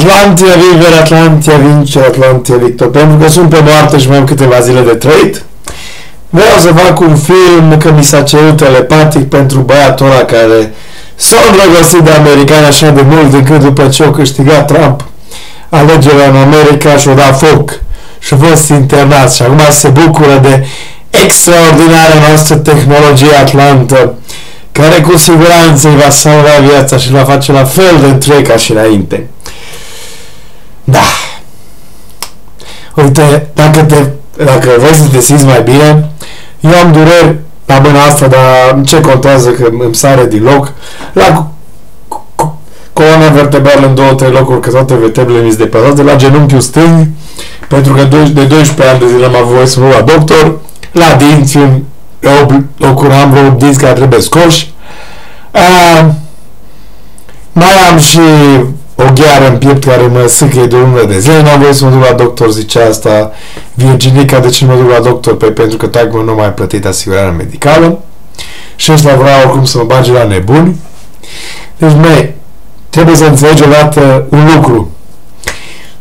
Atlantia, Viver Atlantia, Vince Atlantia, Victor. Pentru că sunt pe moarte și mai am câteva zile de trăit, vreau să fac un film că mi s-a cerut telepatic pentru băiatul ăla care s-a îndrăgostit de americani așa de mult încât după ce o câștigat Trump alegerea în America și-o dat foc și a fost internat și acum se bucură de extraordinarea noastră tehnologie Atlantă care cu siguranță îi va salva viața și va face la fel de întreg ca și înainte. Da. Uite, dacă, te, dacă vrei să te simți mai bine, eu am dureri la mâna asta, dar ce contează că îmi sare din loc. La coloana vertebrală în două, trei locuri, că toate vertebrele mi se de la genunchiul stâng, pentru că de 12 ani de zile am avut voie să la doctor, la dinți, în locuri am vreo dinți care trebuie scoși. Uh, mai am și o gheară în piept care mă sâcăie de lună de zile, n-am voie să mă duc la doctor, zicea asta Virginica, de ce nu mă duc la doctor? Pe, pentru că tagul nu mai a plătit asigurarea medicală și ăsta vrea oricum să mă bage la nebuni. Deci, mei, trebuie să înțelegi odată un lucru.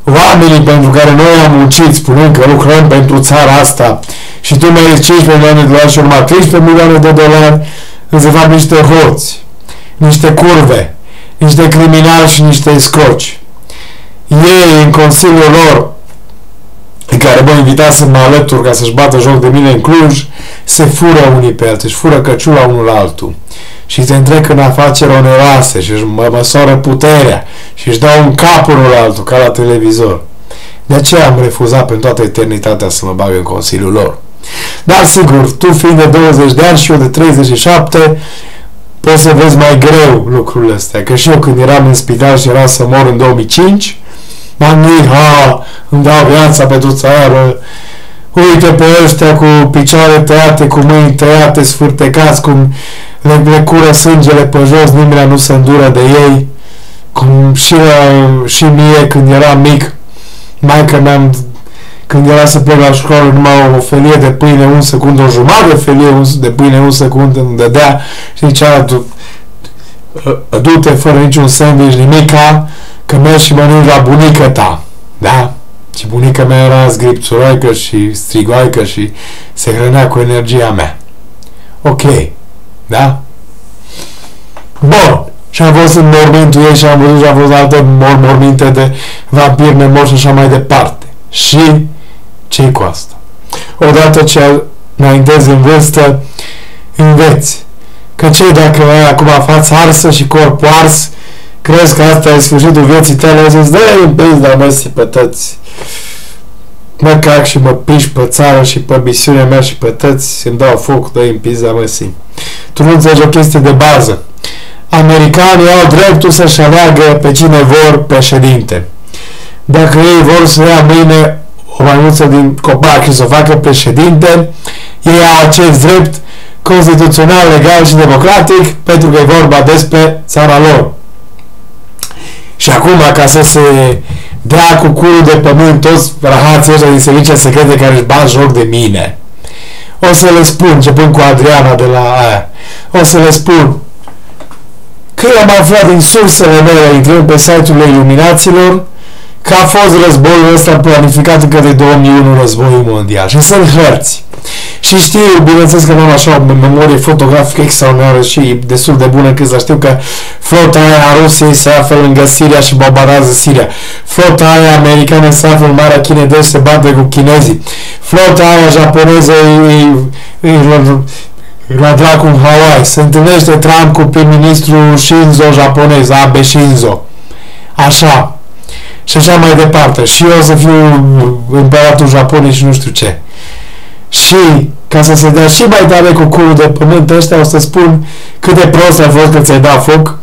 Oamenii pentru care noi am muncit, spunând că lucrăm pentru țara asta și tu mai ești 15 milioane de dolari și urma 13 milioane de dolari, îți fac niște hoți, niște curve, niște criminali și niște scroci. Ei, în consiliul lor, în care mă invita să mă alătur ca să-și bată joc de mine în Cluj, se fură unii pe alții, își fură căciula unul la altul și se întrec în afaceri oneroase și își măsoară puterea și își dau un cap unul la altul, ca la televizor. De aceea am refuzat pentru toată eternitatea să mă bag în consiliul lor. Dar sigur, tu fiind de 20 de ani și eu de 37, poți să vezi mai greu lucrurile astea. Că și eu când eram în spital și eram să mor în 2005, m-am gândit, ha, îmi dau viața pentru țară, uite pe ăștia cu picioare tăiate, cu mâini tăiate, sfârtecați, cum le, le cură sângele pe jos, nimeni nu se îndură de ei, cum și, și mie când eram mic, maica mea când era să plec la școală numai o felie de pâine un secund, o jumătate de felie de pâine un secund îmi dădea și zicea du-te fără niciun sandwich, nimica, că mergi și mănânci la bunica ta. Da? Și bunica mea era zgripțuroică și strigoaică și se hrănea cu energia mea. Ok. Da? Bun. Și am fost în mormintul ei și am văzut și am fost alte mor morminte de vampiri nemorți și așa mai departe. Și ce cu asta? Odată ce înaintezi în vârstă, înveți. Că ce dacă ai acum fața arsă și corpul ars, crezi că asta e sfârșitul vieții tale, zici, dă-i în pizda, mă, sipătăți. Mă cac și mă piși pe țară și pe misiunea mea și pe tăți, îmi dau foc, dă-i în pizda, mă, sim. Tu nu înțelegi o chestie de bază. Americanii au dreptul să-și aleagă pe cine vor președinte. Dacă ei vor să ia mâine o maimuță din copac și să o facă președinte, ei au acest drept constituțional, legal și democratic pentru că e vorba despre țara lor. Și acum, ca să se dea cu curul de pământ toți rahații ăștia din servicia secrete care își bat joc de mine, o să le spun, începând cu Adriana de la aia, o să le spun că am aflat din sursele mele, intrând pe site-urile iluminaților, că a fost războiul ăsta planificat încă de 2001, războiul mondial. Și sunt hărți. Și știu, bineînțeles că am așa o memorie fotografică extraordinară și destul de bună că să știu că flota aia a Rusiei se află lângă Siria și bombardează Siria. Flota aia americană se află în Marea Chine de se bate cu chinezii. Flota aia japoneză îi, îi, la dracu în Hawaii. Se întâlnește Trump cu prim-ministru Shinzo japonez, Abe Shinzo. Așa și așa mai departe. Și eu o să fiu împăratul Japoniei și nu știu ce. Și ca să se dea și mai tare cu curul de pământ ăștia, o să spun cât de prost a fost că ți-ai dat foc,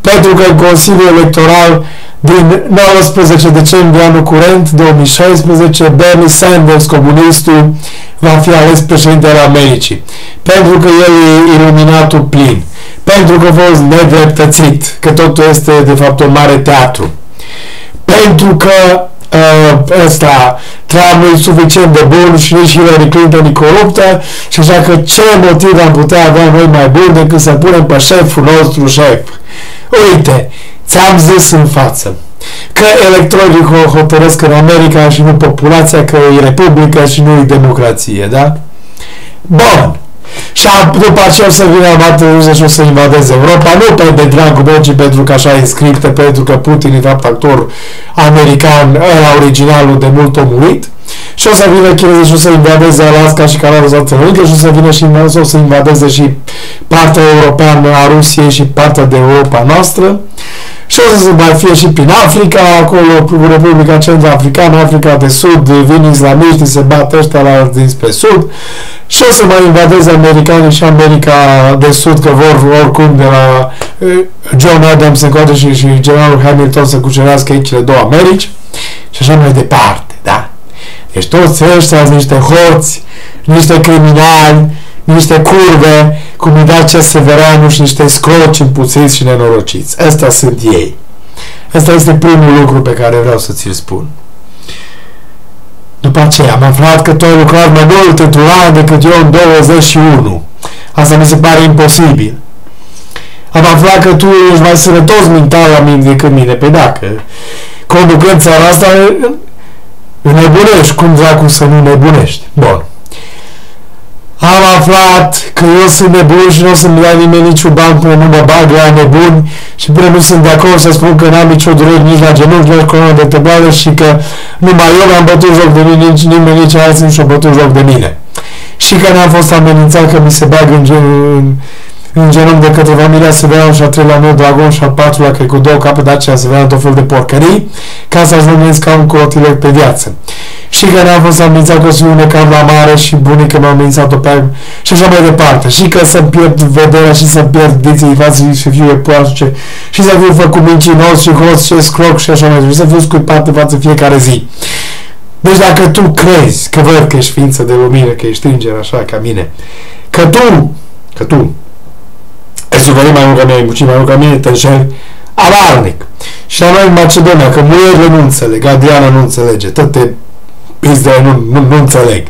pentru că în Consiliul Electoral din 19 decembrie anul curent, 2016, Bernie Sanders, comunistul, va fi ales președintele Americii. Pentru că el e iluminatul plin. Pentru că a fost nedreptățit, că totul este de fapt un mare teatru pentru că uh, ăsta Trump nu e suficient de bun și nici Hillary Clinton e coruptă și așa că ce motiv am putea avea noi mai bun decât să punem pe șeful nostru șef? Uite, ți-am zis în față că electorii hotărăsc în America și nu populația, că e republică și nu e democrație, da? Bun. Și după aceea o să vină armata rusă și o să invadeze Europa, nu pe de dragul meu, ci pentru că așa e scriptă, pentru că Putin e fapt actor american, ăla originalul de mult omurit. Și o să vină chinezii și o să invadeze Alaska și Canada Unică și o să vină și o să invadeze și partea europeană a Rusiei și partea de Europa noastră. Și o să mai fie și prin Africa, acolo Republica Centrafricană, Africa de Sud, vin islamiști, se bat ăștia la dinspre Sud și o să mai invadeze americanii și America de Sud, că vor oricum de la eh, John Adams încoace și, și generalul Hamilton să cucerească aici cele două Americi și așa mai departe, da? Deci toți ăștia sunt niște hoți, niște criminali, niște curve, cum îi Dacia Severanuș și niște scroci împuțiți și nenorociți. Astea sunt ei. Asta este primul lucru pe care vreau să ți-l spun. După aceea am aflat că tu ai lucrat mai mult într-un an decât eu în 21. Asta mi se pare imposibil. Am aflat că tu ești mai sănătos mental la mine decât mine. Pe dacă conducând țara asta, nebunești. Cum dracu să nu nebunești? Bun. Am aflat că eu sunt nebun și nu o să-mi dea nimeni niciun ban până nu mă bag la nebun și până nu sunt de acord să spun că n-am nicio durere nici la genunchi, nici coloana de tăboală și că numai eu n-am bătut joc de mine, nici nimeni, nici alții nu și-au bătut joc de mine. Și că n-am fost amenințat că mi se bag în, în, în genunchi de către familia Severan și a treilea meu dragon și al patrulea, cred cu două capete aceea Severan tot fel de porcării, ca să ajung ca un cotilec pe viață și că n-am fost amenințat că o să fiu necam la mare și bunica m-a amenințat-o pe aia și așa mai departe. Și că să pierd vederea și să pierd dinții în față și să fiu epoace și să fiu făcut mincinos și hoț și scroc și așa mai departe. Și să fiu scuipat în față fiecare zi. Deci dacă tu crezi că văd că ești ființă de lumină, că ești înger așa ca mine, că tu, că tu, ai suferit mai mult ca mine, ai muncit mai mult ca mine, te înșeli, alarnic. Și la noi în Macedonia, că muierile nu înțeleg, Adriana nu înțelege, toate pizde, nu, nu, nu înțeleg.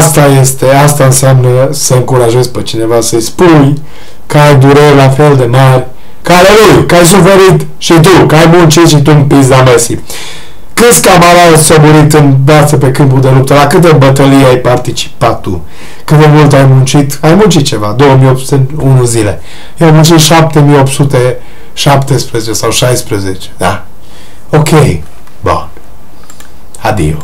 Asta este, asta înseamnă să încurajezi pe cineva să-i spui că ai dureri la fel de mari ca ale lui, că ai suferit și tu, că ai muncit și tu în pizda măsii. Câți camarade s-au murit în brațe pe câmpul de luptă? La câte bătălii ai participat tu? Cât de mult ai muncit? Ai muncit ceva, 2801 zile. Eu am muncit 7817 sau 16, da? Ok, bun. Adio.